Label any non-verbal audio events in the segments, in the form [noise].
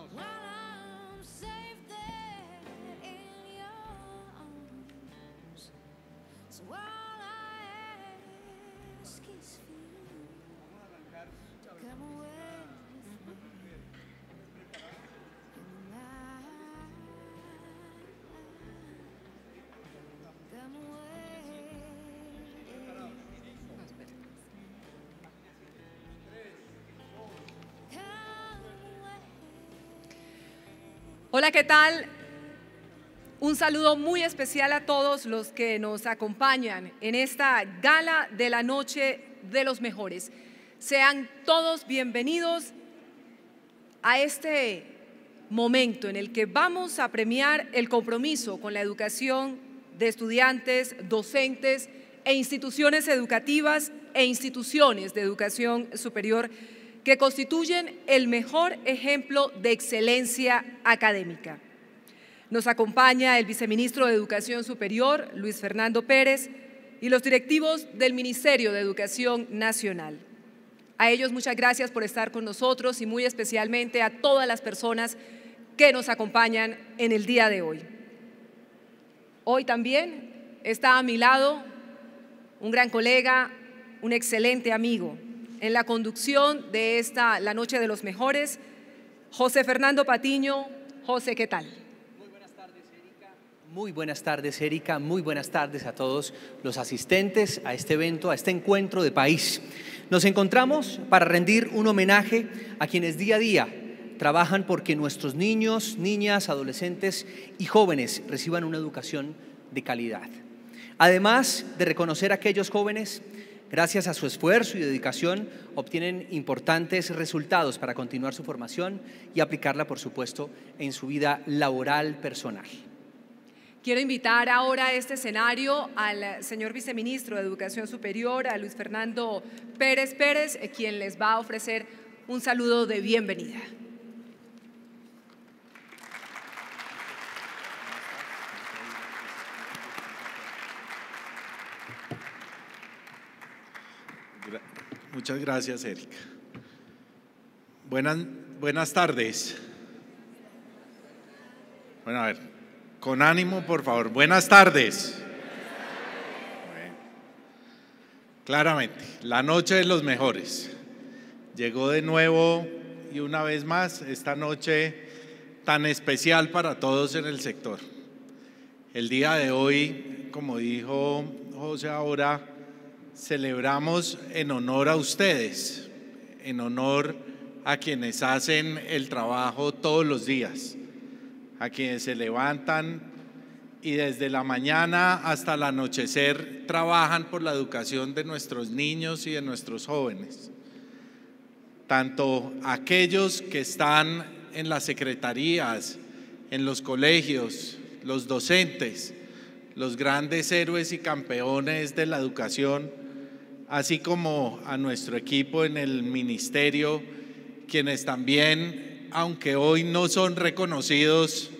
Vamos. While I'm safe there in your arms. So all I ask is for you come away Hola, ¿qué tal? Un saludo muy especial a todos los que nos acompañan en esta gala de la noche de los mejores. Sean todos bienvenidos a este momento en el que vamos a premiar el compromiso con la educación de estudiantes, docentes e instituciones educativas e instituciones de educación superior que constituyen el mejor ejemplo de excelencia académica. Nos acompaña el viceministro de Educación Superior, Luis Fernando Pérez, y los directivos del Ministerio de Educación Nacional. A ellos muchas gracias por estar con nosotros y muy especialmente a todas las personas que nos acompañan en el día de hoy. Hoy también está a mi lado un gran colega, un excelente amigo, en la conducción de esta La Noche de los Mejores, José Fernando Patiño. José, ¿qué tal? Muy buenas tardes, Erika. Muy buenas tardes a todos los asistentes a este evento, a este encuentro de país. Nos encontramos para rendir un homenaje a quienes día a día trabajan porque nuestros niños, niñas, adolescentes y jóvenes reciban una educación de calidad. Además de reconocer a aquellos jóvenes, gracias a su esfuerzo y dedicación, obtienen importantes resultados para continuar su formación y aplicarla, por supuesto, en su vida laboral personal. Quiero invitar ahora a este escenario al señor viceministro de Educación Superior, a Luis Fernando Pérez Pérez, eh, quien les va a ofrecer un saludo de bienvenida. Muchas gracias, Erika. Buenas, buenas tardes. Bueno, a ver, con ánimo, por favor. Buenas tardes. Claramente, la noche de los mejores. Llegó de nuevo y una vez más esta noche tan especial para todos en el sector. El día de hoy, como dijo José ahora, celebramos en honor a ustedes, en honor a quienes hacen el trabajo todos los días, a quienes se levantan y desde la mañana hasta el anochecer trabajan por la educación de nuestros niños y de nuestros jóvenes. Tanto aquellos que están en las secretarías, en los colegios, los docentes, los grandes héroes y campeones de la educación, así como a nuestro equipo en el ministerio, quienes también, aunque hoy no son reconocidos,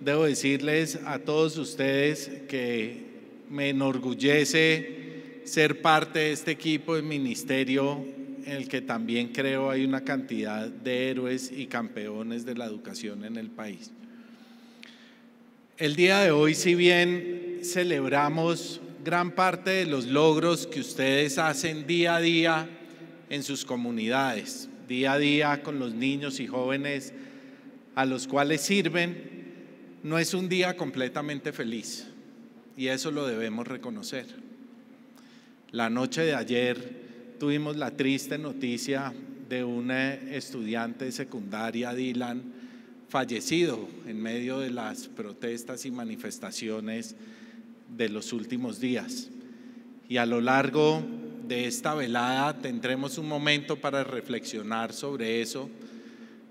debo decirles a todos ustedes que me enorgullece ser parte de este equipo de ministerio en el que también creo hay una cantidad de héroes y campeones de la educación en el país. El día de hoy, si bien celebramos gran parte de los logros que ustedes hacen día a día en sus comunidades, día a día con los niños y jóvenes a los cuales sirven, no es un día completamente feliz y eso lo debemos reconocer. La noche de ayer tuvimos la triste noticia de un eh, estudiante secundaria, Dylan, fallecido en medio de las protestas y manifestaciones de los últimos días. Y a lo largo de esta velada tendremos un momento para reflexionar sobre eso,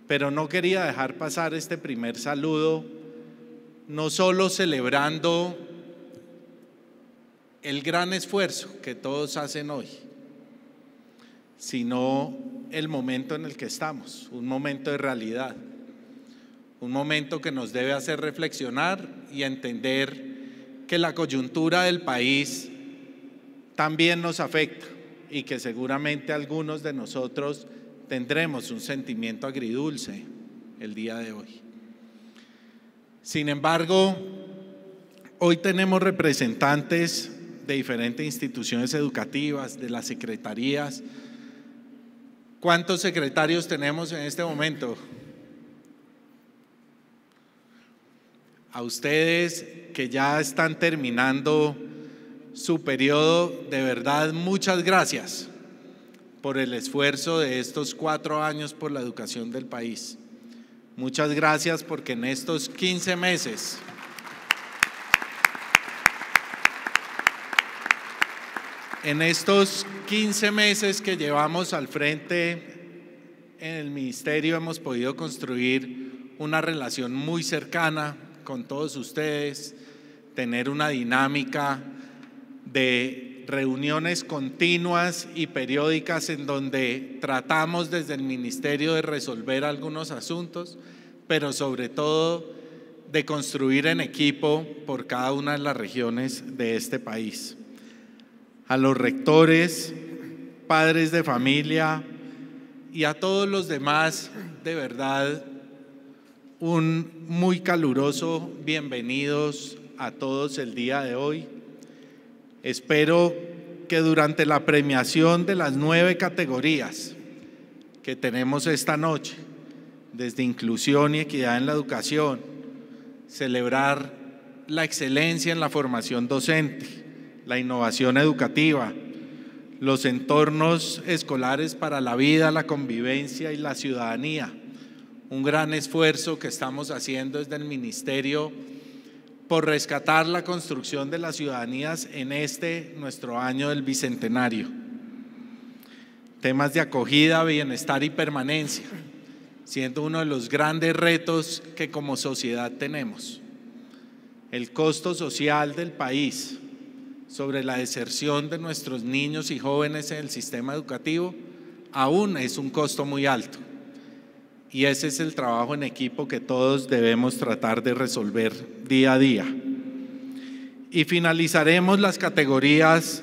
pero no quería dejar pasar este primer saludo, no solo celebrando el gran esfuerzo que todos hacen hoy, sino el momento en el que estamos, un momento de realidad, un momento que nos debe hacer reflexionar y entender que la coyuntura del país también nos afecta y que seguramente algunos de nosotros tendremos un sentimiento agridulce el día de hoy. Sin embargo, hoy tenemos representantes de diferentes instituciones educativas, de las secretarías. ¿Cuántos secretarios tenemos en este momento? A ustedes que ya están terminando su periodo, de verdad, muchas gracias por el esfuerzo de estos cuatro años por la educación del país. Muchas gracias porque en estos 15 meses en estos 15 meses que llevamos al frente en el ministerio hemos podido construir una relación muy cercana con todos ustedes, tener una dinámica de reuniones continuas y periódicas en donde tratamos desde el ministerio de resolver algunos asuntos, pero sobre todo de construir en equipo por cada una de las regiones de este país. A los rectores, padres de familia y a todos los demás, de verdad, un muy caluroso bienvenidos a todos el día de hoy. Espero que durante la premiación de las nueve categorías que tenemos esta noche, desde inclusión y equidad en la educación, celebrar la excelencia en la formación docente, la innovación educativa, los entornos escolares para la vida, la convivencia y la ciudadanía. Un gran esfuerzo que estamos haciendo desde el Ministerio por rescatar la construcción de las ciudadanías en este nuestro año del Bicentenario. Temas de acogida, bienestar y permanencia, siendo uno de los grandes retos que como sociedad tenemos. El costo social del país sobre la deserción de nuestros niños y jóvenes en el sistema educativo aún es un costo muy alto. Y ese es el trabajo en equipo que todos debemos tratar de resolver día a día. Y finalizaremos las categorías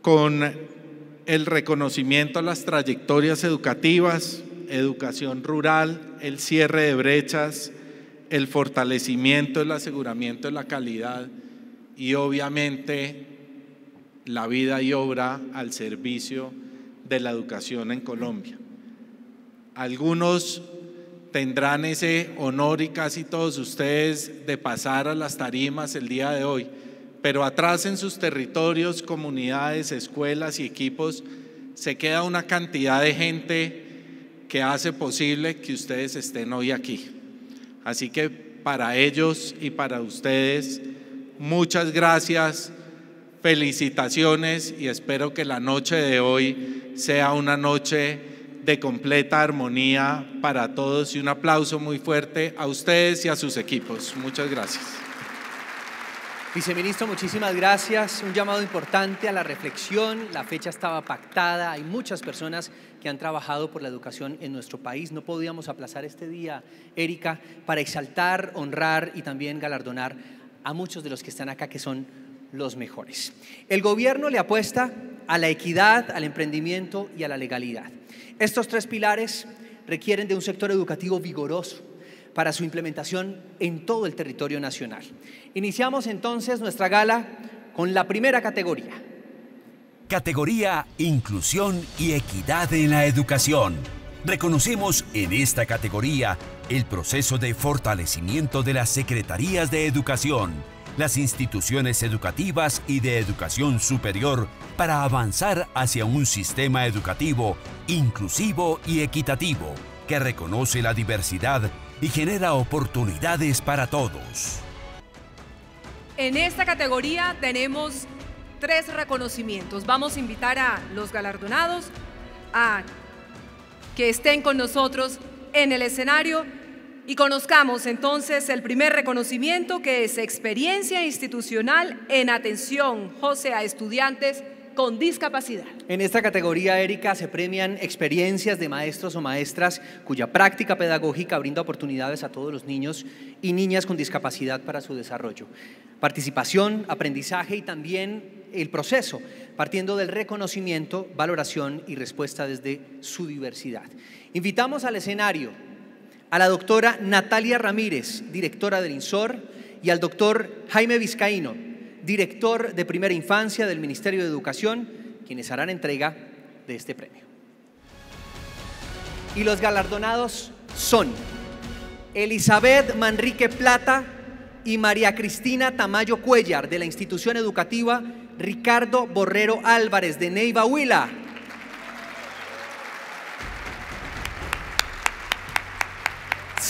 con el reconocimiento a las trayectorias educativas, educación rural, el cierre de brechas, el fortalecimiento, el aseguramiento de la calidad y obviamente la vida y obra al servicio de la educación en Colombia. Algunos tendrán ese honor y casi todos ustedes de pasar a las tarimas el día de hoy, pero atrás en sus territorios, comunidades, escuelas y equipos se queda una cantidad de gente que hace posible que ustedes estén hoy aquí. Así que para ellos y para ustedes, muchas gracias, felicitaciones y espero que la noche de hoy sea una noche de completa armonía para todos y un aplauso muy fuerte a ustedes y a sus equipos. Muchas gracias. Viceministro, muchísimas gracias. Un llamado importante a la reflexión. La fecha estaba pactada. Hay muchas personas que han trabajado por la educación en nuestro país. No podíamos aplazar este día, Erika, para exaltar, honrar y también galardonar a muchos de los que están acá que son los mejores. El gobierno le apuesta a la equidad, al emprendimiento y a la legalidad. Estos tres pilares requieren de un sector educativo vigoroso para su implementación en todo el territorio nacional. Iniciamos entonces nuestra gala con la primera categoría. Categoría Inclusión y Equidad en la Educación. Reconocemos en esta categoría el proceso de fortalecimiento de las secretarías de educación las instituciones educativas y de educación superior para avanzar hacia un sistema educativo inclusivo y equitativo que reconoce la diversidad y genera oportunidades para todos. En esta categoría tenemos tres reconocimientos. Vamos a invitar a los galardonados a que estén con nosotros en el escenario y conozcamos entonces el primer reconocimiento que es experiencia institucional en atención, José, a estudiantes con discapacidad. En esta categoría, Erika, se premian experiencias de maestros o maestras cuya práctica pedagógica brinda oportunidades a todos los niños y niñas con discapacidad para su desarrollo. Participación, aprendizaje y también el proceso, partiendo del reconocimiento, valoración y respuesta desde su diversidad. Invitamos al escenario a la doctora Natalia Ramírez, directora del INSOR, y al doctor Jaime Vizcaíno, director de Primera Infancia del Ministerio de Educación, quienes harán entrega de este premio. Y los galardonados son Elizabeth Manrique Plata y María Cristina Tamayo Cuellar de la institución educativa Ricardo Borrero Álvarez de Neiva Huila.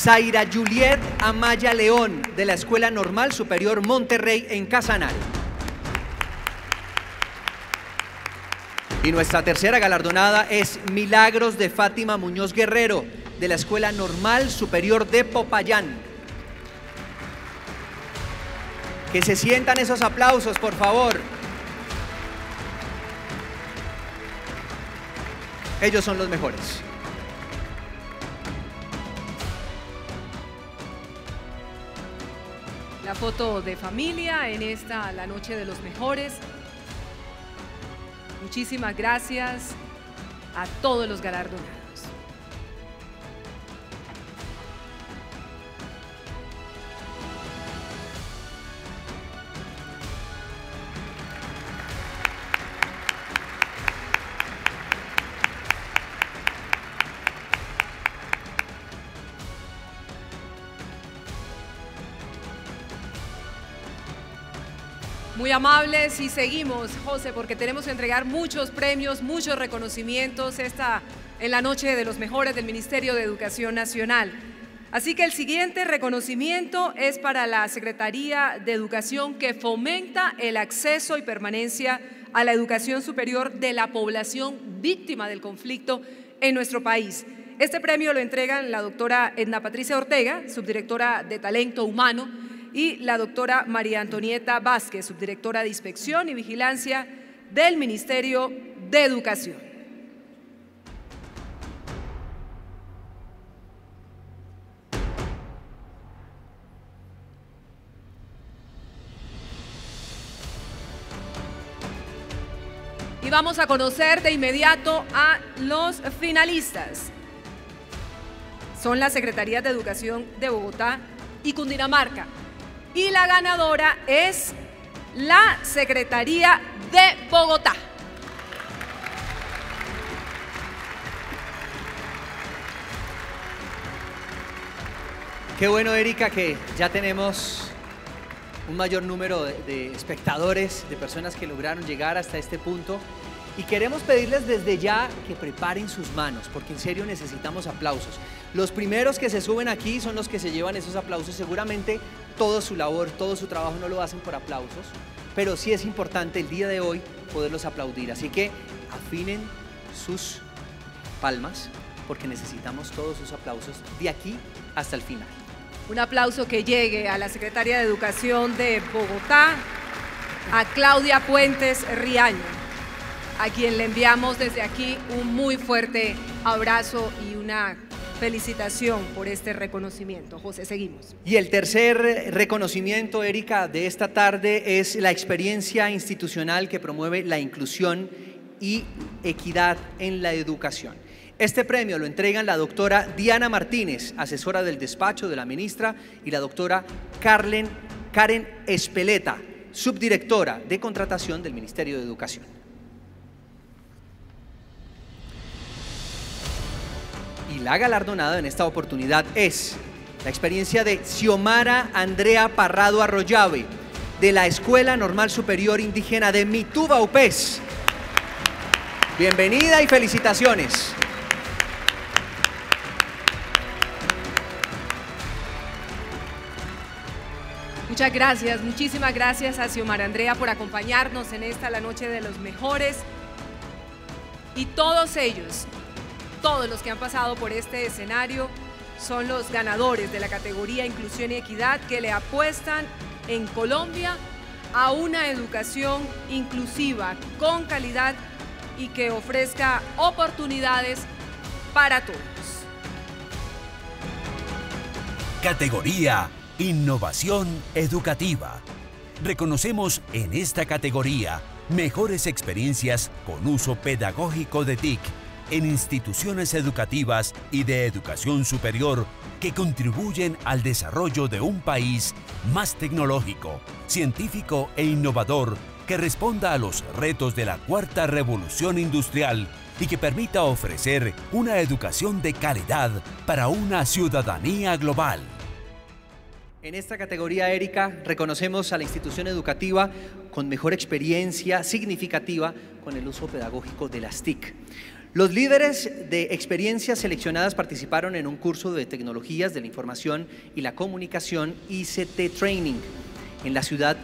Zaira Juliet Amaya León de la Escuela Normal Superior Monterrey en Casanare. Y nuestra tercera galardonada es Milagros de Fátima Muñoz Guerrero de la Escuela Normal Superior de Popayán. Que se sientan esos aplausos, por favor. Ellos son los mejores. La foto de familia en esta, la noche de los mejores. Muchísimas gracias a todos los galardonados. Muy amables y seguimos, José, porque tenemos que entregar muchos premios, muchos reconocimientos esta, en la noche de los mejores del Ministerio de Educación Nacional. Así que el siguiente reconocimiento es para la Secretaría de Educación que fomenta el acceso y permanencia a la educación superior de la población víctima del conflicto en nuestro país. Este premio lo entregan la doctora Edna Patricia Ortega, subdirectora de Talento Humano, y la doctora María Antonieta Vázquez, subdirectora de Inspección y Vigilancia del Ministerio de Educación. Y vamos a conocer de inmediato a los finalistas. Son las Secretarías de Educación de Bogotá y Cundinamarca. Y la ganadora es la Secretaría de Bogotá. Qué bueno, Erika, que ya tenemos un mayor número de, espectadores, de personas que lograron llegar hasta este punto. Y queremos pedirles desde ya que preparen sus manos, porque en serio necesitamos aplausos. Los primeros que se suben aquí son los que se llevan esos aplausos. Seguramente todo su labor, todo su trabajo no lo hacen por aplausos, pero sí es importante el día de hoy poderlos aplaudir. Así que afinen sus palmas, porque necesitamos todos sus aplausos de aquí hasta el final. Un aplauso que llegue a la Secretaria de Educación de Bogotá, a Claudia Puentes Riaño, a quien le enviamos desde aquí un muy fuerte abrazo y una felicitación por este reconocimiento. José, seguimos. Y el tercer reconocimiento, Erika, de esta tarde es la experiencia institucional que promueve la inclusión y equidad en la educación. Este premio lo entregan la doctora Diana Martínez, asesora del despacho de la ministra, y la doctora Carlen, Karen Espeleta, subdirectora de contratación del Ministerio de Educación. La galardonada en esta oportunidad es la experiencia de Xiomara Andrea Parrado Arroyave, de la Escuela Normal Superior Indígena de Mituba Upés. Bienvenida y felicitaciones. Muchas gracias, muchísimas gracias a Xiomara Andrea por acompañarnos en esta la noche de los mejores. Y todos ellos, todos los que han pasado por este escenario, son los ganadores de la categoría Inclusión y Equidad que le apuestan en Colombia a una educación inclusiva, con calidad y que ofrezca oportunidades para todos. Categoría Innovación Educativa. Reconocemos en esta categoría mejores experiencias con uso pedagógico de TIC en instituciones educativas y de educación superior que contribuyen al desarrollo de un país más tecnológico, científico e innovador que responda a los retos de la cuarta revolución industrial y que permita ofrecer una educación de calidad para una ciudadanía global. En esta categoría, Erika, reconocemos a la institución educativa con mejor experiencia significativa con el uso pedagógico de las TIC. Los líderes de experiencias seleccionadas participaron en un curso de tecnologías de la información y la comunicación ICT Training en la ciudad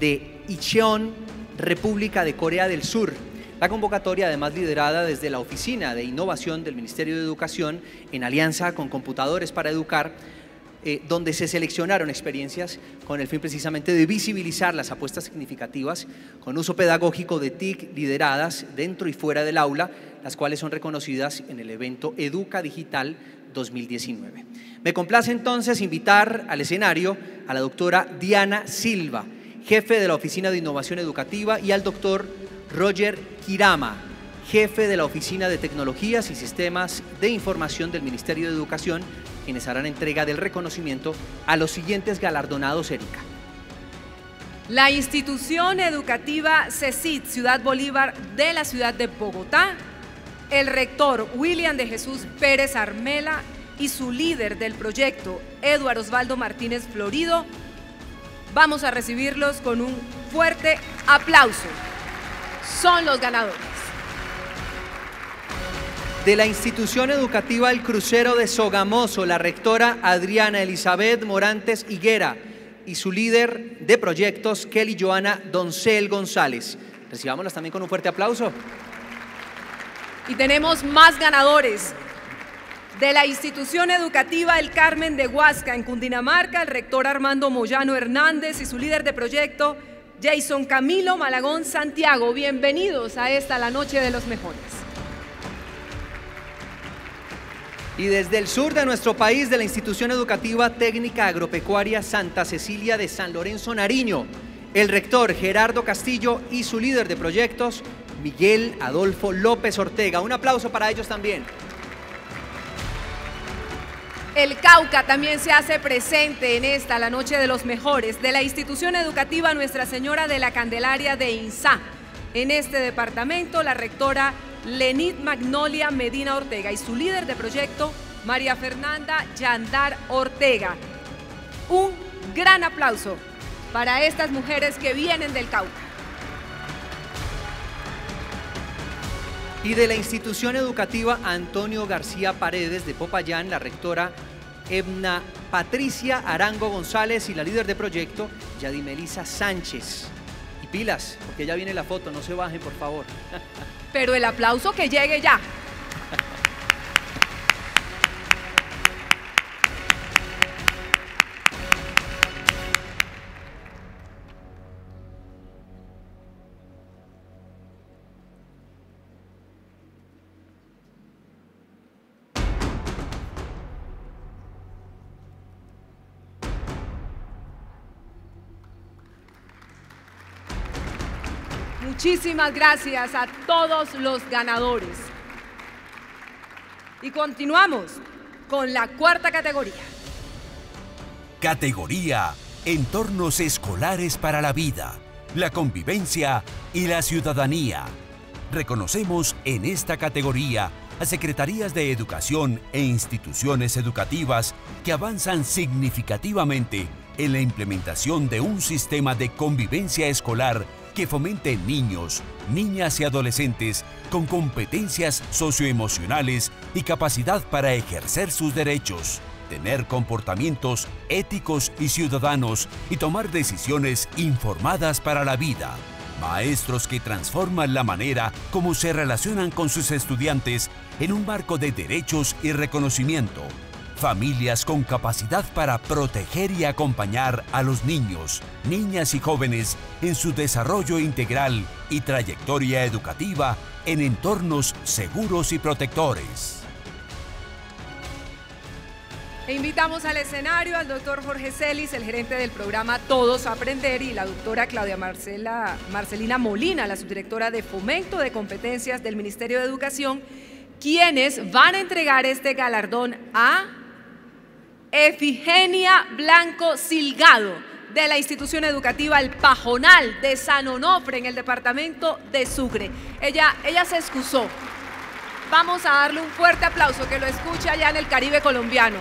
de Incheon, República de Corea del Sur. La convocatoria, además liderada desde la Oficina de Innovación del Ministerio de Educación en alianza con Computadores para Educar, eh, donde se seleccionaron experiencias con el fin precisamente de visibilizar las apuestas significativas con uso pedagógico de TIC lideradas dentro y fuera del aula, las cuales son reconocidas en el evento Educa Digital 2019. Me complace entonces invitar al escenario a la doctora Diana Silva, jefe de la Oficina de Innovación Educativa, y al doctor Roger Kirama, jefe de la Oficina de Tecnologías y Sistemas de Información del Ministerio de Educación, quienes harán entrega del reconocimiento a los siguientes galardonados, Erika. La institución educativa CECIT Ciudad Bolívar de la ciudad de Bogotá, el rector William de Jesús Pérez Armela y su líder del proyecto, Eduardo Osvaldo Martínez Florido, vamos a recibirlos con un fuerte aplauso. Son los ganadores. De la institución educativa El Crucero de Sogamoso, la rectora Adriana Elizabeth Morantes Higuera y su líder de proyectos, Kelly Joana Doncel González. Recibámoslas también con un fuerte aplauso. Y tenemos más ganadores. De la institución educativa El Carmen de Huasca, en Cundinamarca, el rector Armando Moyano Hernández y su líder de proyecto, Jason Camilo Malagón Santiago. Bienvenidos a esta, la noche de los mejores. Y desde el sur de nuestro país, de la institución educativa técnica agropecuaria Santa Cecilia de San Lorenzo Nariño, el rector Gerardo Castillo y su líder de proyectos, Miguel Adolfo López Ortega. Un aplauso para ellos también. El Cauca también se hace presente en esta, la noche de los mejores, de la institución educativa Nuestra Señora de la Candelaria de INSA. En este departamento, la rectora Lenit Magnolia Medina Ortega y su líder de proyecto, María Fernanda Yandar Ortega. Un gran aplauso para estas mujeres que vienen del Cauca. Y de la institución educativa Antonio García Paredes de Popayán, la rectora Ebna Patricia Arango González y la líder de proyecto Yadimelisa Sánchez. Y pilas, porque ya viene la foto, no se bajen por favor. [laughs] Pero el aplauso que llegue ya. Muchísimas gracias a todos los ganadores. Y continuamos con la cuarta categoría. Categoría Entornos escolares para la vida, la convivencia y la ciudadanía. Reconocemos en esta categoría a secretarías de educación e instituciones educativas que avanzan significativamente en la implementación de un sistema de convivencia escolar que fomente en niños, niñas y adolescentes con competencias socioemocionales y capacidad para ejercer sus derechos, tener comportamientos éticos y ciudadanos y tomar decisiones informadas para la vida. Maestros que transforman la manera como se relacionan con sus estudiantes en un marco de derechos y reconocimiento. Familias con capacidad para proteger y acompañar a los niños, niñas y jóvenes en su desarrollo integral y trayectoria educativa en entornos seguros y protectores. E invitamos al escenario al doctor Jorge Celis, el gerente del programa Todos Aprender, y la doctora Claudia Marcela, Marcelina Molina, la subdirectora de Fomento de Competencias del Ministerio de Educación, quienes van a entregar este galardón a Efigenia Blanco Silgado de la institución educativa El Pajonal de San Onofre en el departamento de Sucre. Ella, ella se excusó. Vamos a darle un fuerte aplauso que lo escuche allá en el Caribe colombiano.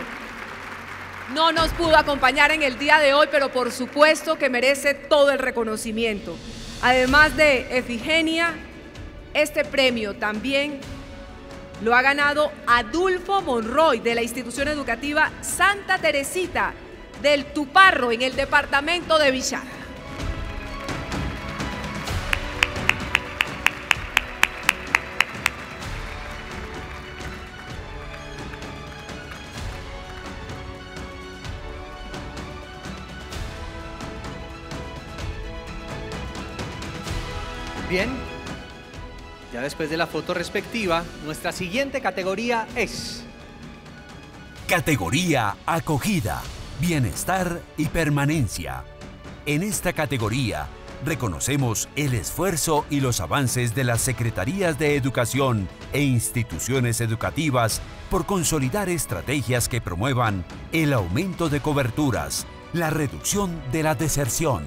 No nos pudo acompañar en el día de hoy, pero por supuesto que merece todo el reconocimiento. Además de Efigenia, este premio también lo ha ganado Adulfo Monroy de la institución educativa Santa Teresita del Tuparro en el departamento de Villar. Después de la foto respectiva, nuestra siguiente categoría es Categoría Acogida, Bienestar y Permanencia. En esta categoría reconocemos el esfuerzo y los avances de las Secretarías de Educación e instituciones educativas por consolidar estrategias que promuevan el aumento de coberturas, la reducción de la deserción,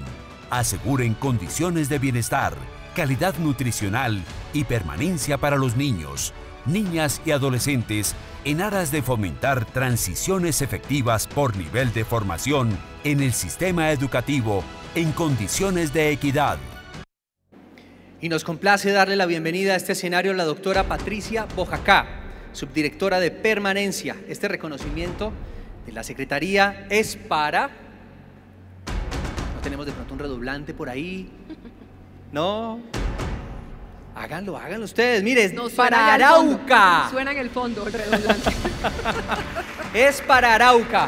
aseguren condiciones de bienestar, calidad nutricional y permanencia para los niños, niñas y adolescentes en aras de fomentar transiciones efectivas por nivel de formación en el sistema educativo en condiciones de equidad. Y nos complace darle la bienvenida a este escenario a la doctora Patricia Bojacá, subdirectora de Permanencia. Este reconocimiento de la Secretaría es para... ¿No tenemos de pronto un redoblante por ahí? ¿No? Háganlo, háganlo ustedes. Mire, es No, para. Arauca. Suena en el fondo el redundante. [laughs] Es para Arauca.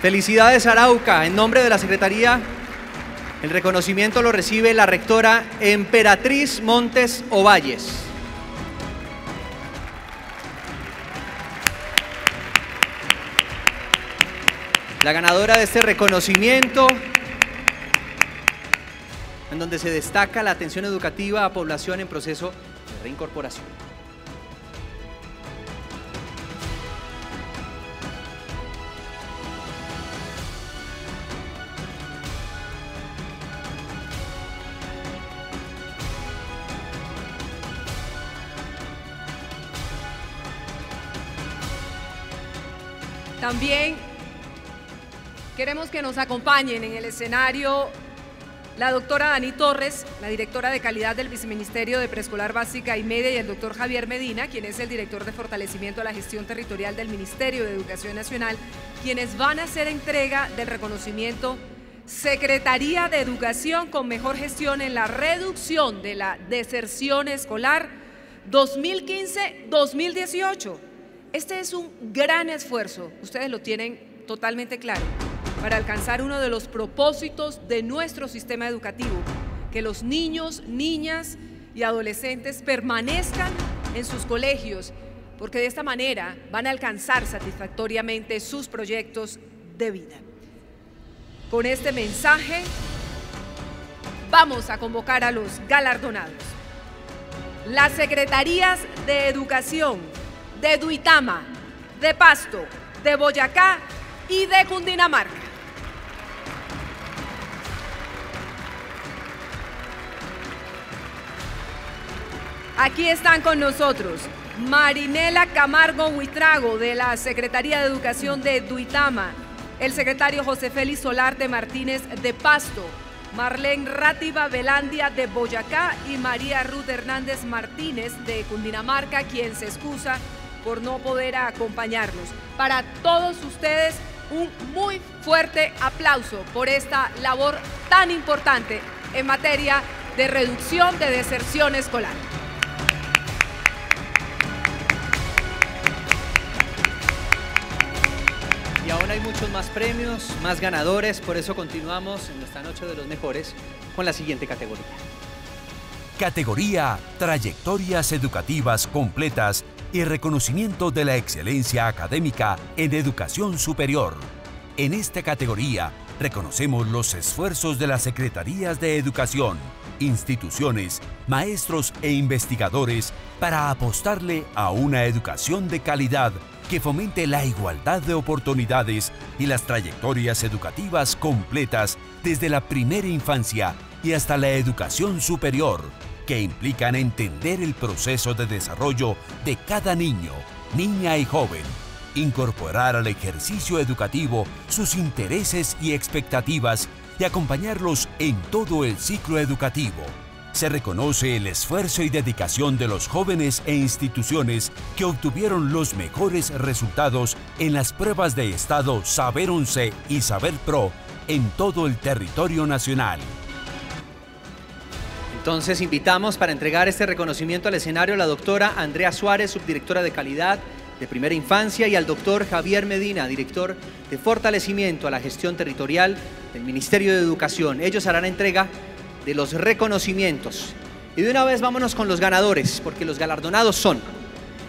Felicidades Arauca. En nombre de la Secretaría, el reconocimiento lo recibe la rectora Emperatriz Montes Ovalles. La ganadora de este reconocimiento, en donde se destaca la atención educativa a población en proceso de reincorporación. También queremos que nos acompañen en el escenario la doctora Dani Torres, la directora de calidad del Viceministerio de Preescolar Básica y Media, y el doctor Javier Medina, quien es el director de fortalecimiento de la gestión territorial del Ministerio de Educación Nacional, quienes van a hacer entrega del reconocimiento Secretaría de Educación con mejor gestión en la reducción de la deserción escolar 2015-2018. Este es un gran esfuerzo, ustedes lo tienen totalmente claro, para alcanzar uno de los propósitos de nuestro sistema educativo, que los niños, niñas y adolescentes permanezcan en sus colegios, porque de esta manera van a alcanzar satisfactoriamente sus proyectos de vida. Con este mensaje vamos a convocar a los galardonados. Las Secretarías de Educación de Duitama, de Pasto, de Boyacá y de Cundinamarca. Aquí están con nosotros Marinela Camargo Huitrago de la Secretaría de Educación de Duitama, el secretario José Félix Solarte Martínez de Pasto, Marlene Rátiva Velandia de Boyacá y María Ruth Hernández Martínez de Cundinamarca, quien se excusa por no poder acompañarnos. Para todos ustedes, un muy fuerte aplauso por esta labor tan importante en materia de reducción de deserción escolar. Y aún hay muchos más premios, más ganadores, por eso continuamos en nuestra noche de los mejores con la siguiente categoría. Categoría Trayectorias Educativas Completas y Reconocimiento de la Excelencia Académica en Educación Superior. En esta categoría reconocemos los esfuerzos de las Secretarías de Educación, instituciones, maestros e investigadores para apostarle a una educación de calidad que fomente la igualdad de oportunidades y las trayectorias educativas completas desde la primera infancia y hasta la educación superior, que implican entender el proceso de desarrollo de cada niño, niña y joven, incorporar al ejercicio educativo sus intereses y expectativas y acompañarlos en todo el ciclo educativo. Se reconoce el esfuerzo y dedicación de los jóvenes e instituciones que obtuvieron los mejores resultados en las pruebas de estado Saber 11 y Saber Pro en todo el territorio nacional. Entonces invitamos para entregar este reconocimiento al escenario a la doctora Andrea Suárez, subdirectora de calidad de primera infancia, y al doctor Javier Medina, director de fortalecimiento a la gestión territorial del Ministerio de Educación. Ellos harán entrega de los reconocimientos. Y de una vez vámonos con los ganadores, porque los galardonados son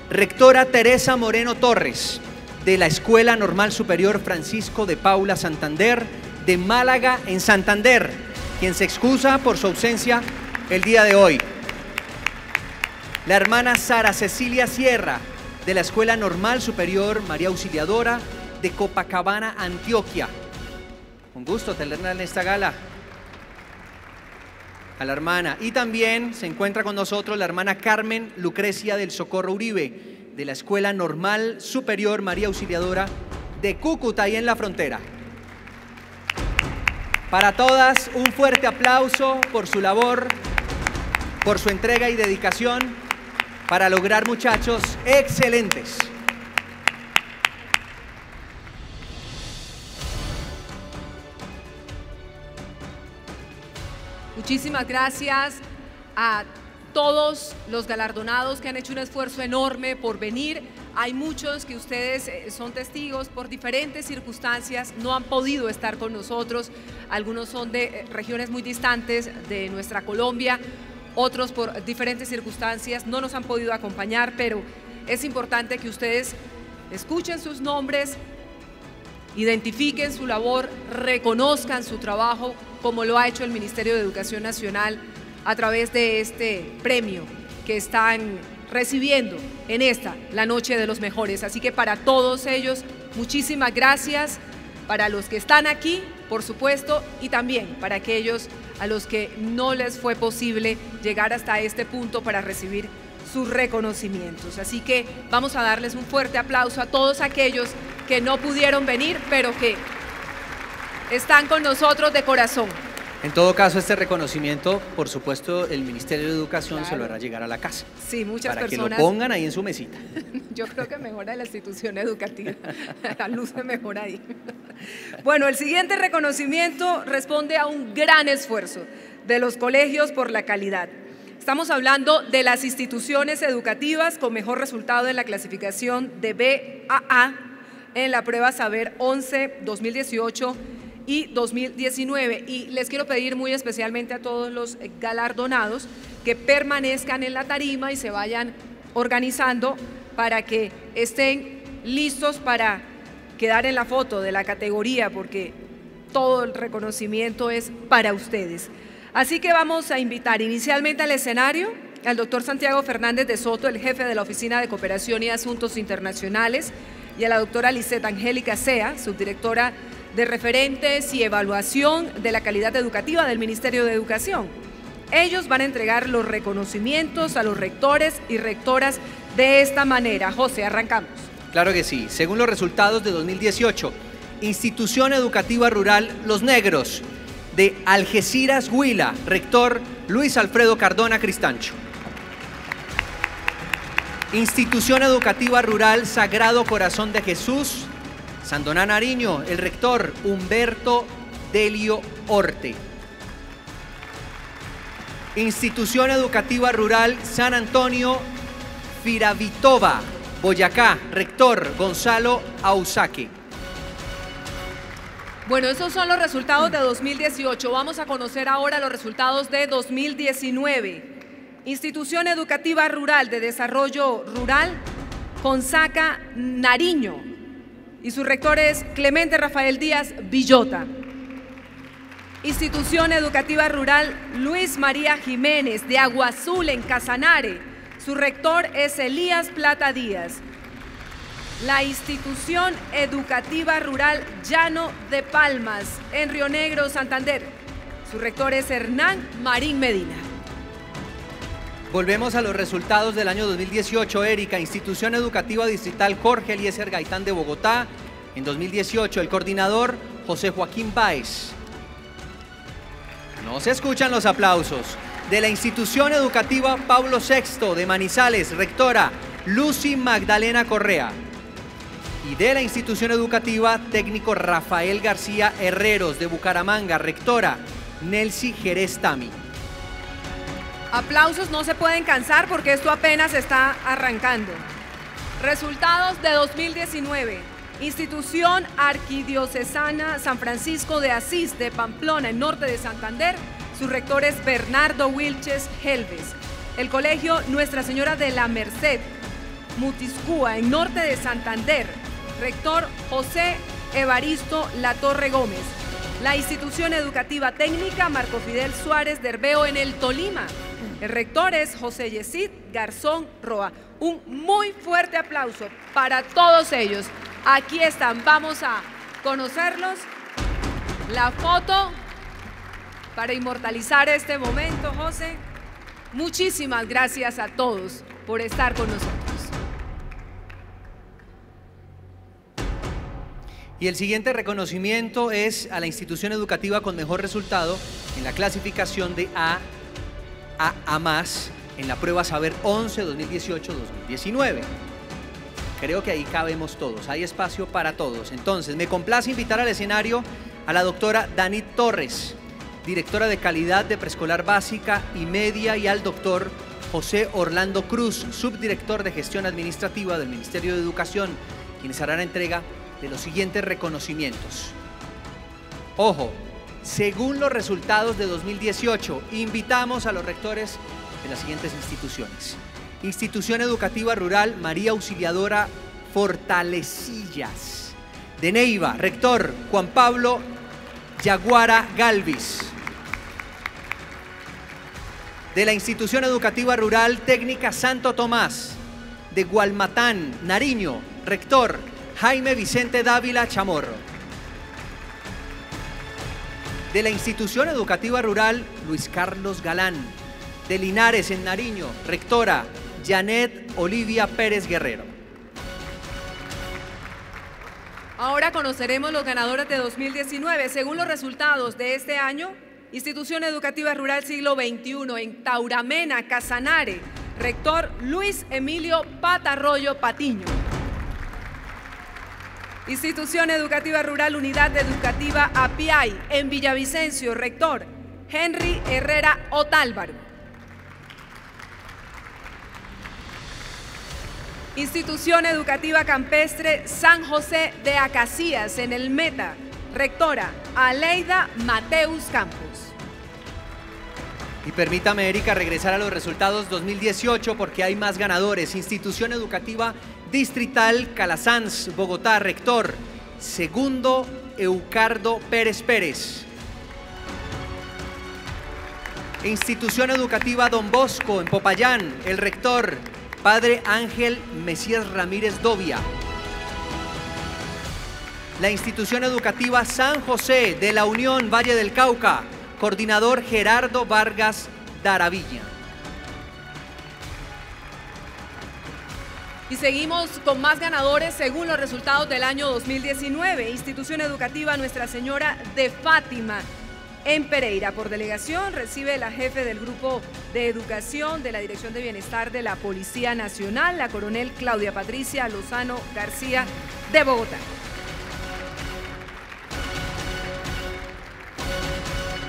rectora Teresa Moreno Torres, de la Escuela Normal Superior Francisco de Paula Santander, de Málaga en Santander, quien se excusa por su ausencia el día de hoy. La hermana Sara Cecilia Sierra, de la Escuela Normal Superior María Auxiliadora de Copacabana, Antioquia. Con gusto tenerla en esta gala. A la hermana. Y también se encuentra con nosotros la hermana Carmen Lucrecia del Socorro Uribe, de la Escuela Normal Superior María Auxiliadora de Cúcuta y en la frontera. Para todas, un fuerte aplauso por su labor, por su entrega y dedicación para lograr muchachos excelentes. Muchísimas gracias a todos los galardonados que han hecho un esfuerzo enorme por venir. Hay muchos que ustedes eh, son testigos por diferentes circunstancias, no han podido estar con nosotros. Algunos son de eh, regiones muy distantes de nuestra Colombia, otros por diferentes circunstancias no nos han podido acompañar, pero es importante que ustedes escuchen sus nombres, identifiquen su labor, reconozcan su trabajo, como lo ha hecho el Ministerio de Educación Nacional a través de este premio que están recibiendo en esta, la Noche de los Mejores. Así que para todos ellos, muchísimas gracias, para los que están aquí, por supuesto, y también para aquellos a los que no les fue posible llegar hasta este punto para recibir sus reconocimientos. Así que vamos a darles un fuerte aplauso a todos aquellos que no pudieron venir, pero que están con nosotros de corazón. En todo caso, este reconocimiento, por supuesto, el Ministerio de Educación se lo hará llegar a la casa. Sí, muchas para personas. que lo pongan ahí en su mesita. [laughs] Yo creo que mejora la institución educativa. [laughs] La luz se mejora ahí. Bueno, el siguiente reconocimiento responde a un gran esfuerzo de los colegios por la calidad. Estamos hablando de las instituciones educativas con mejor resultado en la clasificación de BAA en la prueba Saber 11 2018 y 2019. Y les quiero pedir muy especialmente a todos los galardonados que permanezcan en la tarima y se vayan organizando para que estén listos para quedar en la foto de la categoría, porque todo el reconocimiento es para ustedes. Así que vamos a invitar inicialmente al escenario al doctor Santiago Fernández de Soto, el jefe de la Oficina de Cooperación y Asuntos Internacionales, y a la doctora Lisette Angélica Sea, subdirectora de referentes y evaluación de la calidad educativa del Ministerio de Educación. Ellos van a entregar los reconocimientos a los rectores y rectoras de esta manera. José, arrancamos. Claro que sí. Según los resultados de 2018, Institución Educativa Rural Los Negros de Algeciras Huila, rector Luis Alfredo Cardona Cristancho. Institución Educativa Rural Sagrado Corazón de Jesús, Sandoná Nariño, el rector Humberto Delio Orte. Institución Educativa Rural San Antonio Firavitova, Boyacá, rector Gonzalo Ausaque. Bueno, esos son los resultados de 2018. Vamos a conocer ahora los resultados de 2019. Institución Educativa Rural de Desarrollo Rural, Consaca Nariño. Y su rector es Clemente Rafael Díaz Villota. Institución Educativa Rural Luis María Jiménez de Agua Azul en Casanare. Su rector es Elías Plata Díaz. La Institución Educativa Rural Llano de Palmas en Río Negro, Santander. Su rector es Hernán Marín Medina. Volvemos a los resultados del año 2018. Erika, Institución Educativa Distrital Jorge Eliezer Gaitán de Bogotá. En 2018, el coordinador José Joaquín Báez. No se escuchan los aplausos. De la Institución Educativa Pablo VI de Manizales, rectora Lucy Magdalena Correa. Y de la Institución Educativa Técnico Rafael García Herreros de Bucaramanga, rectora Nelcy Jerez Tami. Aplausos no se pueden cansar porque esto apenas está arrancando. Resultados de 2019. Institución Arquidiocesana San Francisco de Asís de Pamplona, en norte de Santander. Su rector es Bernardo Wilches Helves. El colegio Nuestra Señora de la Merced, Mutiscúa, en norte de Santander. Rector José Evaristo Latorre Gómez. La institución educativa técnica Marco Fidel Suárez de Herbeo en el Tolima. El rector es José Yesid Garzón Roa. Un muy fuerte aplauso para todos ellos. Aquí están, vamos a conocerlos. La foto para inmortalizar este momento, José. Muchísimas gracias a todos por estar con nosotros. Y el siguiente reconocimiento es a la institución educativa con mejor resultado en la clasificación de A a A más en la prueba Saber 11 2018-2019. Creo que ahí cabemos todos, hay espacio para todos. Entonces, me complace invitar al escenario a la doctora Dani Torres, directora de calidad de preescolar básica y media, y al doctor José Orlando Cruz, subdirector de gestión administrativa del Ministerio de Educación, quienes harán entrega de los siguientes reconocimientos. Ojo, según los resultados de 2018, invitamos a los rectores de las siguientes instituciones. Institución Educativa Rural María Auxiliadora Fortalecillas. De Neiva, rector Juan Pablo Yaguara Galvis. De la Institución Educativa Rural Técnica Santo Tomás. De Gualmatán, Nariño, rector Jaime Vicente Dávila Chamorro. De la Institución Educativa Rural Luis Carlos Galán. De Linares en Nariño, rectora Janet Olivia Pérez Guerrero. Ahora conoceremos los ganadores de 2019. Según los resultados de este año, Institución Educativa Rural Siglo XXI en Tauramena, Casanare, rector Luis Emilio Patarroyo Patiño. Institución Educativa Rural Unidad Educativa APIAI en Villavicencio, rector Henry Herrera Otálvaro. Institución Educativa Campestre San José de Acacías en el Meta, rectora Aleida Mateus Campos. Y permítame, Erika, regresar a los resultados 2018 porque hay más ganadores. Institución Educativa Distrital Calasanz, Bogotá, rector, segundo Eucardo Pérez Pérez. Institución Educativa Don Bosco, en Popayán, el rector, Padre Ángel Mesías Ramírez Dovia. La Institución Educativa San José de la Unión Valle del Cauca, coordinador Gerardo Vargas Daravilla. Y seguimos con más ganadores según los resultados del año 2019. Institución Educativa Nuestra Señora de Fátima en Pereira. Por delegación recibe la jefe del Grupo de Educación de la Dirección de Bienestar de la Policía Nacional, la coronel Claudia Patricia Lozano García de Bogotá.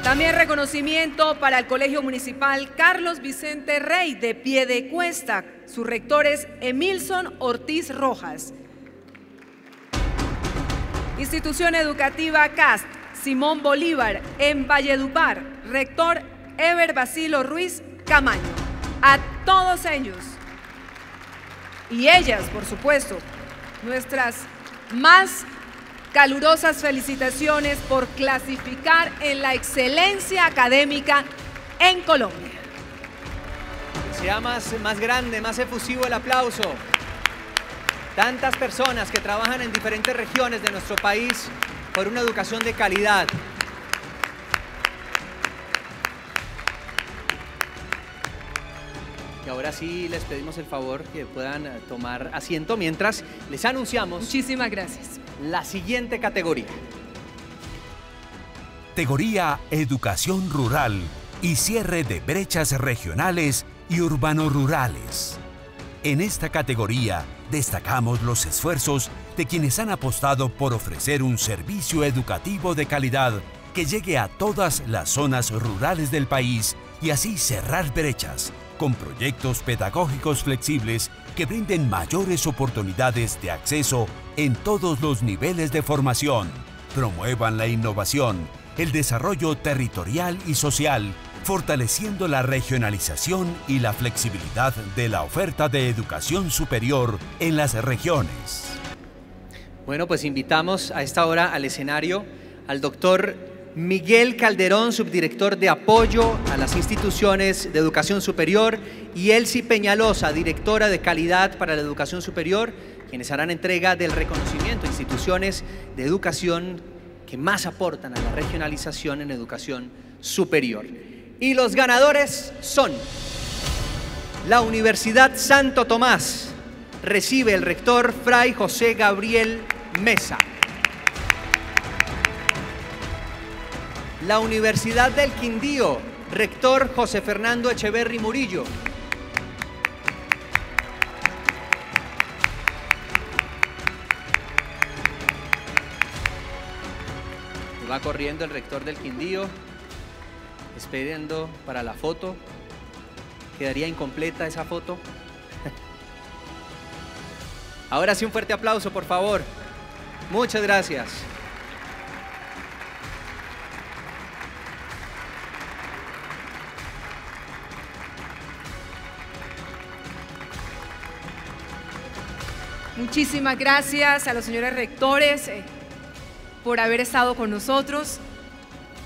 También reconocimiento para el Colegio Municipal Carlos Vicente Rey de Piedecuesta. Su rector es Emilson Ortiz Rojas. Institución Educativa CAST Simón Bolívar en Valledupar. Rector Ever Basilo Ruiz Camaño. A todos ellos y ellas, por supuesto, nuestras más Calurosas felicitaciones por clasificar en la excelencia académica en Colombia. Sea más, más grande, más efusivo el aplauso. Tantas personas que trabajan en diferentes regiones de nuestro país por una educación de calidad. Y ahora sí les pedimos el favor que puedan tomar asiento mientras les anunciamos Muchísimas gracias. la siguiente categoría. Categoría Educación Rural y cierre de brechas regionales y urbano-rurales. En esta categoría destacamos los esfuerzos de quienes han apostado por ofrecer un servicio educativo de calidad que llegue a todas las zonas rurales del país y así cerrar brechas con proyectos pedagógicos flexibles que brinden mayores oportunidades de acceso en todos los niveles de formación, promuevan la innovación, el desarrollo territorial y social, fortaleciendo la regionalización y la flexibilidad de la oferta de educación superior en las regiones. Bueno, pues invitamos a esta hora al escenario al doctor Miguel Calderón, subdirector de apoyo a las instituciones de educación superior, y Elsie Peñalosa, directora de calidad para la educación superior, quienes harán entrega del reconocimiento a instituciones de educación que más aportan a la regionalización en educación superior. Y los ganadores son la Universidad Santo Tomás. Recibe el rector Fray José Gabriel Mesa. La Universidad del Quindío, rector José Fernando Echeverry Murillo. Va corriendo el rector del Quindío, esperando para la foto. Quedaría incompleta esa foto. [laughs] Ahora sí un fuerte aplauso, por favor. Muchas gracias. Muchísimas gracias a los señores rectores eh, por haber estado con nosotros.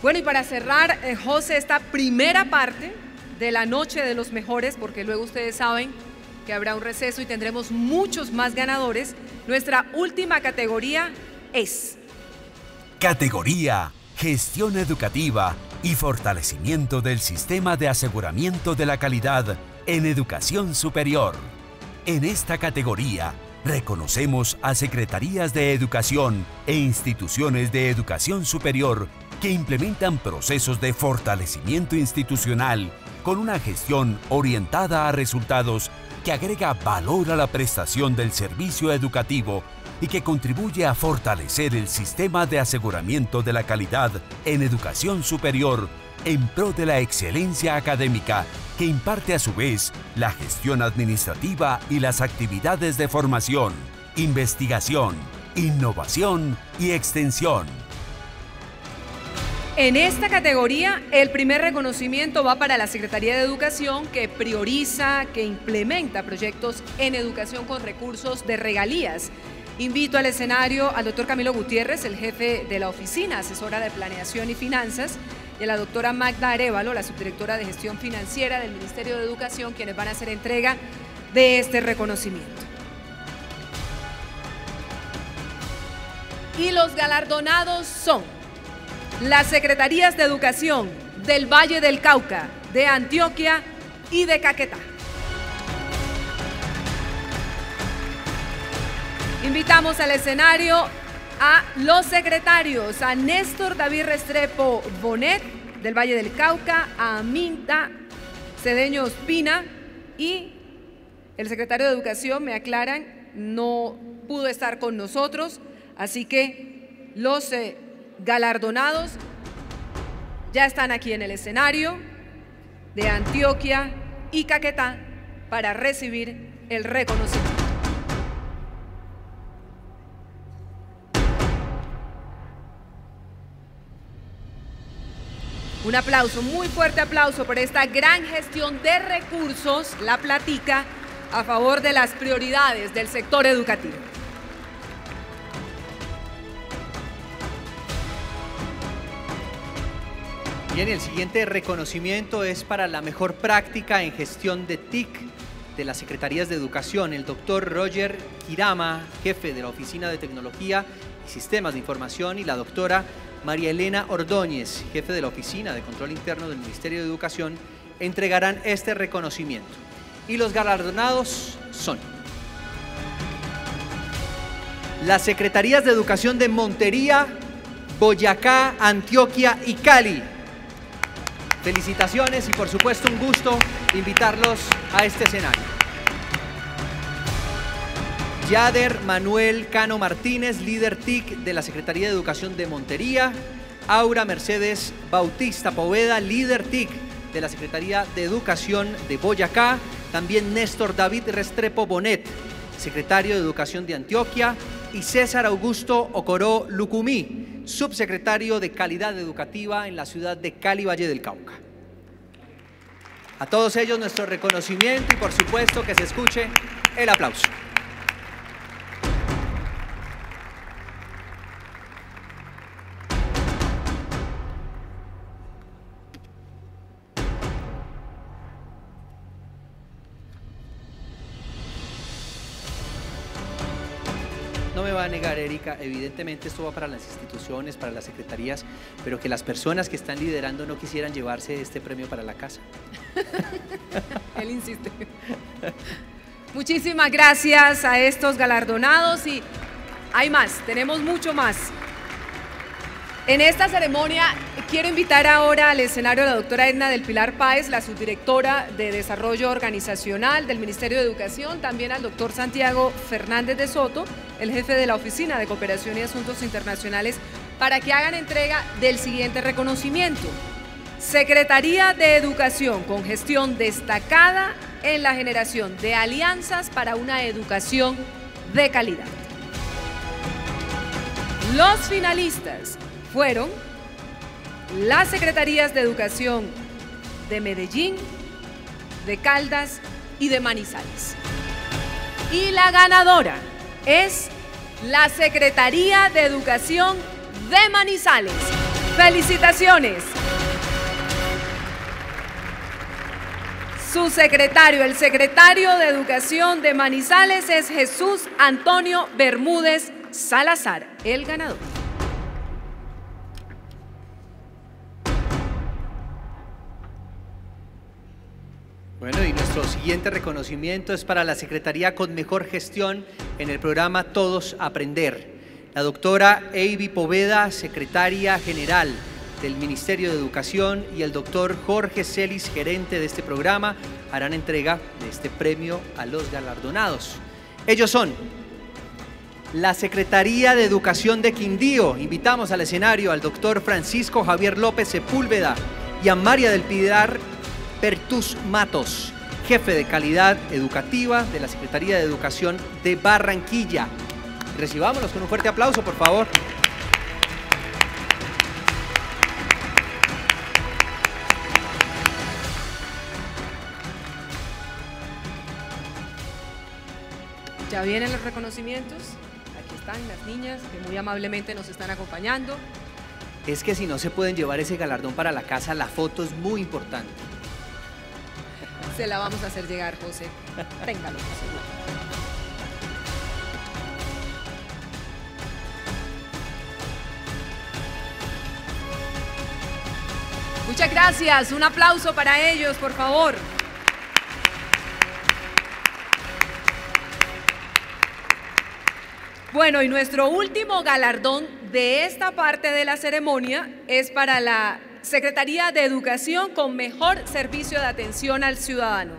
Bueno, y para cerrar, eh, José, esta primera parte de la noche de los mejores, porque luego ustedes saben que habrá un receso y tendremos muchos más ganadores, nuestra última categoría es Categoría Gestión Educativa y Fortalecimiento del Sistema de Aseguramiento de la Calidad en Educación Superior. En esta categoría reconocemos a secretarías de educación e instituciones de educación superior que implementan procesos de fortalecimiento institucional con una gestión orientada a resultados que agrega valor a la prestación del servicio educativo y que contribuye a fortalecer el sistema de aseguramiento de la calidad en educación superior en pro de la excelencia académica que imparte a su vez la gestión administrativa y las actividades de formación, investigación, innovación y extensión. En esta categoría, el primer reconocimiento va para la Secretaría de Educación que prioriza, que implementa proyectos en educación con recursos de regalías. Invito al escenario al doctor Camilo Gutiérrez, el jefe de la oficina asesora de planeación y finanzas, y a la doctora Magda Arevalo, la subdirectora de gestión financiera del Ministerio de Educación, quienes van a hacer entrega de este reconocimiento. Y los galardonados son las Secretarías de Educación del Valle del Cauca, de Antioquia y de Caquetá. Invitamos al escenario a los secretarios, a Néstor David Restrepo Bonet del Valle del Cauca, a Aminta Cedeño Ospina y el secretario de Educación, me aclaran, no pudo estar con nosotros, así que los eh, galardonados ya están aquí en el escenario de Antioquia y Caquetá para recibir el reconocimiento. Un aplauso, muy fuerte aplauso por esta gran gestión de recursos, la platica, a favor de las prioridades del sector educativo. El siguiente reconocimiento es para la mejor práctica en gestión de TIC de las Secretarías de Educación. El doctor Roger Kirama, jefe de la Oficina de Tecnología y Sistemas de Información, y la doctora María Elena Ordóñez, jefe de la Oficina de Control Interno del Ministerio de Educación, entregarán este reconocimiento. Y los galardonados son las Secretarías de Educación de Montería, Boyacá, Antioquia y Cali. Felicitaciones y por supuesto un gusto invitarlos a este escenario. Yader Manuel Cano Martínez, líder TIC de la Secretaría de Educación de Montería. Aura Mercedes Bautista Poveda, líder TIC de la Secretaría de Educación de Boyacá. También Néstor David Restrepo Bonet, secretario de Educación de Antioquia. Y César Augusto Ocoró Lucumí, subsecretario de Calidad Educativa en la ciudad de Cali, Valle del Cauca. A todos ellos nuestro reconocimiento y por supuesto que se escuche el aplauso. Me va a negar, Erika, evidentemente esto va para las instituciones, para las secretarías, pero que las personas que están liderando no quisieran llevarse este premio para la casa. [laughs] Él insiste. Muchísimas gracias a estos galardonados y hay más, tenemos mucho más. En esta ceremonia quiero invitar ahora al escenario a la doctora Edna del Pilar Páez, la subdirectora de Desarrollo Organizacional del Ministerio de Educación, también al doctor Santiago Fernández de Soto, el jefe de la Oficina de Cooperación y Asuntos Internacionales, para que hagan entrega del siguiente reconocimiento. Secretaría de Educación con gestión destacada en la generación de alianzas para una educación de calidad. Los finalistas fueron las Secretarías de Educación de Medellín, de Caldas y de Manizales. Y la ganadora es la Secretaría de Educación de Manizales. Felicitaciones. Su secretario, el secretario de Educación de Manizales es Jesús Antonio Bermúdez Salazar, el ganador. Bueno, y nuestro siguiente reconocimiento es para la Secretaría con mejor gestión en el programa Todos Aprender. La doctora Eiby Poveda, secretaria general del Ministerio de Educación, y el doctor Jorge Celis, gerente de este programa, harán entrega de este premio a los galardonados. Ellos son la Secretaría de Educación de Quindío. Invitamos al escenario al doctor Francisco Javier López Sepúlveda y a María del Pilar Pertus Matos, jefe de calidad educativa de la Secretaría de Educación de Barranquilla. Recibámonos con un fuerte aplauso, por favor. Ya vienen los reconocimientos. Aquí están las niñas que muy amablemente nos están acompañando. Es que si no se pueden llevar ese galardón para la casa, la foto es muy importante. Se la vamos a hacer llegar, José. Téngalo. Muchas gracias. Un aplauso para ellos, por favor. Bueno, y nuestro último galardón de esta parte de la ceremonia es para la Secretaría de Educación con mejor servicio de atención al ciudadano.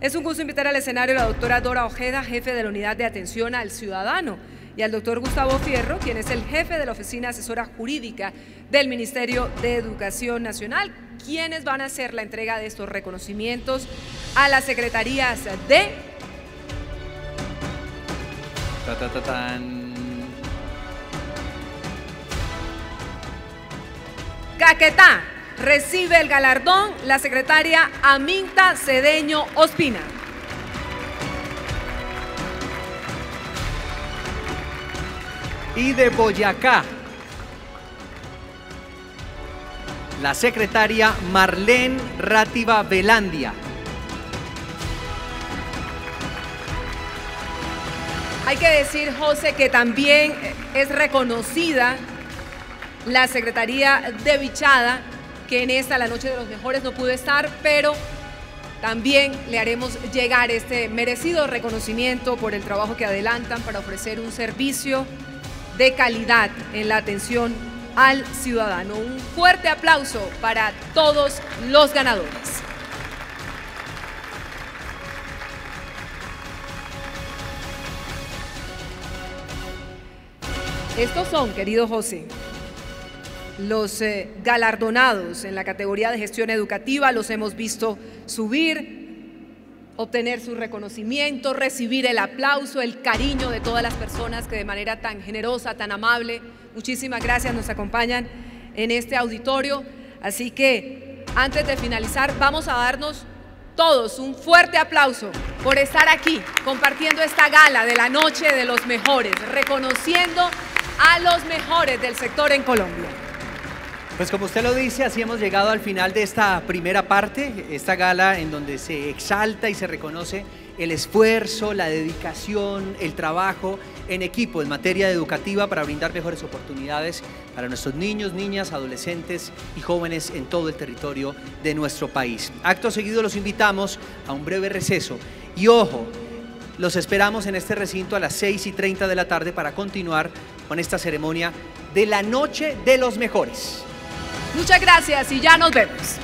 Es un gusto invitar al escenario a la doctora Dora Ojeda, jefe de la Unidad de Atención al Ciudadano, y al doctor Gustavo Fierro, quien es el jefe de la Oficina Asesora Jurídica del Ministerio de Educación Nacional, quienes van a hacer la entrega de estos reconocimientos a las secretarías de Ta. Caquetá. Recibe el galardón la secretaria Aminta Cedeño Ospina. Y de Boyacá, la secretaria Marlene Rátiva Velandia. Hay que decir, José, que también es reconocida la Secretaría de Bichada, que en esta, la Noche de los Mejores, no pudo estar, pero también le haremos llegar este merecido reconocimiento por el trabajo que adelantan para ofrecer un servicio de calidad en la atención al ciudadano. Un fuerte aplauso para todos los ganadores. Estos son, querido José, los eh, galardonados en la categoría de gestión educativa, los hemos visto subir, obtener su reconocimiento, recibir el aplauso, el cariño de todas las personas que de manera tan generosa, tan amable, muchísimas gracias, nos acompañan en este auditorio. Así que antes de finalizar, vamos a darnos todos un fuerte aplauso por estar aquí compartiendo esta gala de la noche de los mejores, reconociendo a los mejores del sector en Colombia. Pues como usted lo dice, así hemos llegado al final de esta primera parte, esta gala en donde se exalta y se reconoce el esfuerzo, la dedicación, el trabajo en equipo en materia educativa para brindar mejores oportunidades para nuestros niños, niñas, adolescentes y jóvenes en todo el territorio de nuestro país. Acto seguido los invitamos a un breve receso y ojo, los esperamos en este recinto a las 6 y 30 de la tarde para continuar con esta ceremonia de la Noche de los Mejores. Muchas gracias y ya nos vemos.